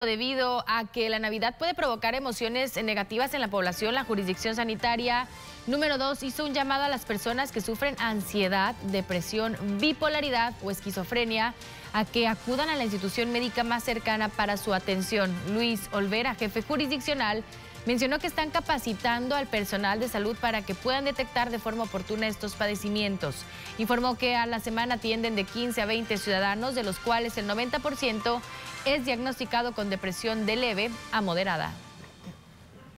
Debido a que la Navidad puede provocar emociones negativas en la población, la jurisdicción sanitaria número 2 hizo un llamado a las personas que sufren ansiedad, depresión, bipolaridad o esquizofrenia a que acudan a la institución médica más cercana para su atención. Luis Olvera, jefe jurisdiccional, mencionó que están capacitando al personal de salud para que puedan detectar de forma oportuna estos padecimientos. Informó que a la semana atienden de 15 a 20 ciudadanos, de los cuales el 90% es diagnosticado con depresión de leve a moderada.